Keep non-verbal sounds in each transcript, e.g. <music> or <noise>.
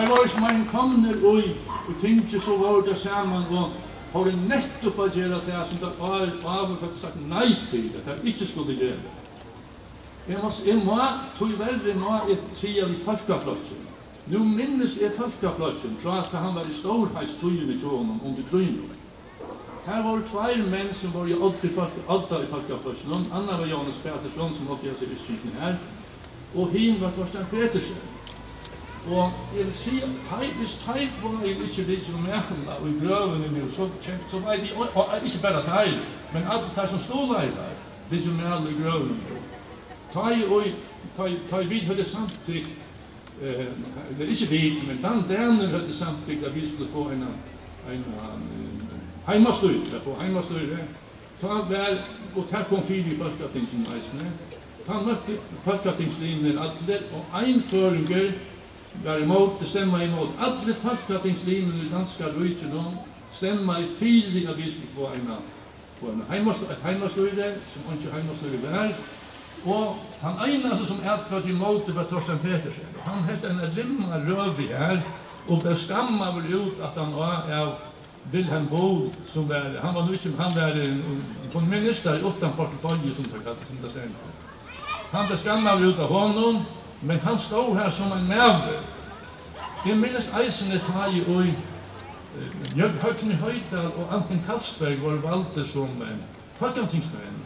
Her var som en kommer ui, og tinge så var det saman, og har det nettopp å gjøre det som det var av og sagt nei til, at det ikke skulle gjøre det. Jeg må, jeg må, tog veldig må jeg sige vi folkeflotsen. Nu minnes jeg folkeflotsen fra at han var i storheistøyen til honom under krøynen. Her var tveir menn som var i åtta i folkeflotsen, annan var Jonas Petersson som holdt i hans i her, og hin var Torstein Petersen. Og jeg vil si, hvis teik var jeg ikke litt som nærmere, og i grøvene min, så, så var jeg, og og ikke bare teik, men alt det som stod der der, litt som nærmere i grøvene min. Teik og teik vi høyde samtidig, eh, det er ikke vi, men den derne høyde samtidig at vi skulle få en, en, en heimastyr, få heimastyr, ta vel, og ta kom fire i folketingsen eisene, ta møtte folketingslinjen alle, og ein føringer, var imot, stemma imot. Alle folketingslimen i danska rujtjenom stemma i fyldig at vi skulle få en, en heimastyr, et som ikke heimastyre var. Og han einaste som etkvart imot var Torsten Petersen. Og han hest en rimma røvi her, og beskamma vel ut at han var av Wilhelm Bohl, som var, han var nu han var en minister utan portfolje som det kallet, som det stendt. Han beskamma vel ut av honom, Men han stod her som en mæver. Jeg minnes eisen et hei i Jörg Høgni Høydal og Anton Kallsberg var valgte som eh, folkeansingsmenn.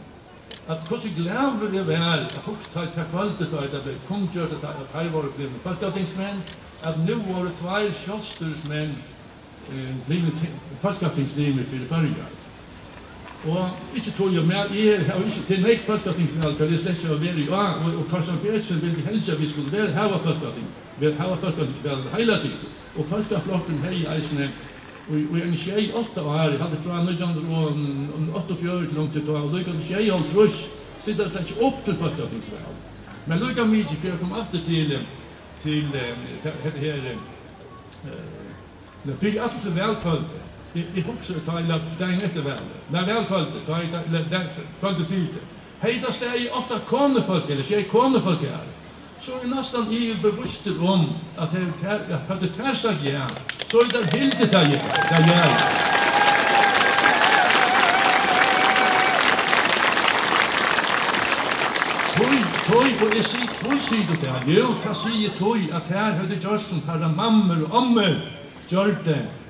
At hvordan glæver det var at hokstar til kvaldet da det ble konggjørt at her var det folkeansingsmenn, at nu var det tvær sjåstursmenn blivit folkeansingslivet for i Og ikke tog jeg mer, jeg har ikke til nek folketingsnall, for jeg slett ikke var i A, og Karsan Bertsen vil helse at vi skulle være hava folketing, være hava folketingsnall, hele tiden. Og folkeflokken hei eisene, og en tjej åtta år, jeg hadde fra 1948 til langt ut, og da gikk en tjej og trus, sitter slett ikke opp til folketingsnall. Men lukka mye, for jeg kom alltid til, til, til, her, Det fyrir alt til velkvöldet i huset ta illa dagen etter vel. När väl följde, ta illa dagen följde fyrte. Heita steg i åtta konefolk, eller tjej konefolk här. Så er nästan i bevisste om at det er är att hade sagt ja. Så er det bildet där igen. Där igen. Tøy, tøy, og jeg sier tøy sier det her. Jo, hva sier tøy at her høyde Gjørsten, her er mammer og ommer. Gjør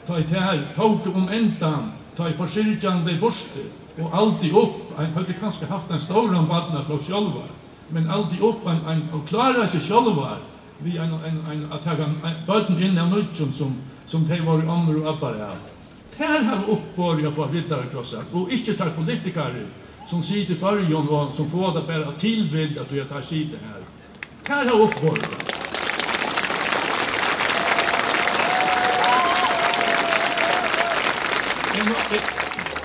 ta i tær tok om endan, ta i forsyrkjan ble borste, og aldi opp, ein hadde kanskje haft en ståran badna fra sjálvar, men aldi opp, han ein og klara seg sjálvar, vi ein, ein, ein, at taka bøtten inn av nøytjum som, som de var i omru og appare av. Tær har oppborja på vittare krossar, og ikkje tar politikare som sitter i fyrjon og som får det bare tilbild at du tar sitte her. Tær har oppborja.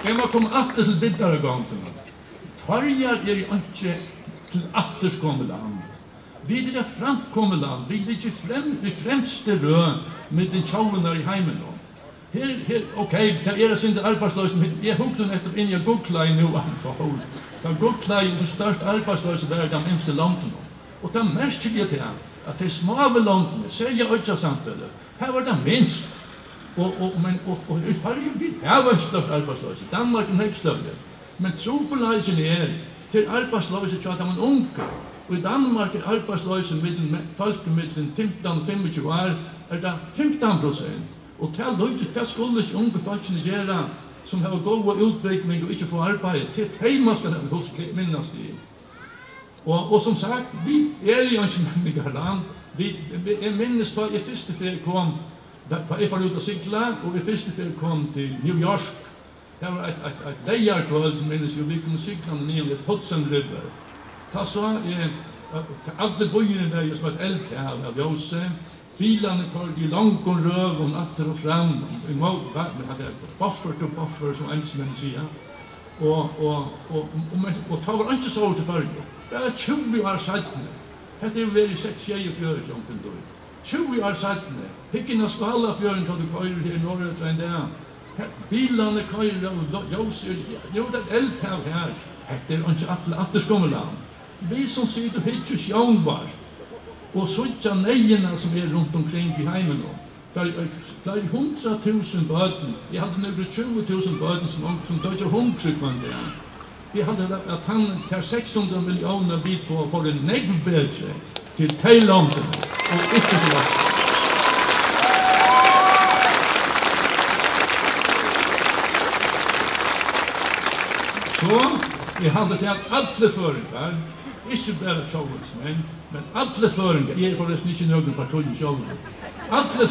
Jeg må komme alltid til biddare gongtene. Farjar er ikke til atterskomme land. Vi er det framkomme land. Vi er ikke frem, vi fremste rød med den tjaunar i heimen. Her, her, ok, det er sin det arbeidsløsen. Jeg hukte nettopp inn i Google i nu, <laughs> anfor. Da Google er den største arbeidsløsen der er den minste landene. Og det jeg til han, at de smave landene, særlig øyja samfunnet, her var det minst og, og, men, og, og i fargen til hava størst arbeiðsløysi Danmark er nek større. Men trupelheisen er til arbeiðsløysi tja man unge. Og i Danmark er arbeiðsløysi middelen, folk middelen 15-25 år, er det 15 prosent. Og til løyde, det skulle ikke unge folkene gjøre som har god utvikling og ikke får arbeid, til heima skal de huske minnast det. Og, og som sagt, vi er jo ikke mennesker land. Vi, vi, jeg minnes da jeg første før kom Da jeg var ute og sykla, og vi første til kom til New York, det var et, et, et deierkvöld, minnes jo, vi kom sykla med nye litt Hudson River. Da så jeg, alle bøyene der jo som et elkhav av Jose, bilene kör i långt og røv og natter og fram. I mot vatten hade buffer to buffer som engelskmenn sier. Og, og, og, og, og, og och tar inte så ut för det är 20 år sedan er är väl 6 år og, jag inte då 20 år sættene, hikken av skalafjøren til du køyrer her i Norge til en dag. Bilene køyrer og jøser, jo det er eld her her. Hette er ikke atle, atle. Vi som sier du hikker sjønbart, og suttja neina som er rundt omkring i heimen nå. Det er hundra tusen bøten, jeg hadde nøyre 20 tusen bøten som, som dødja hundre kvann det Jeg hadde at han tar 600 millioner bit for, for en negv bedre til tei landen og ikke til oss. Så jeg hadde til at alle føringar, ikke bare tjovelsmenn, men alle føringar, jeg er forresten ikke nøyden partiet tjovelsmenn, alle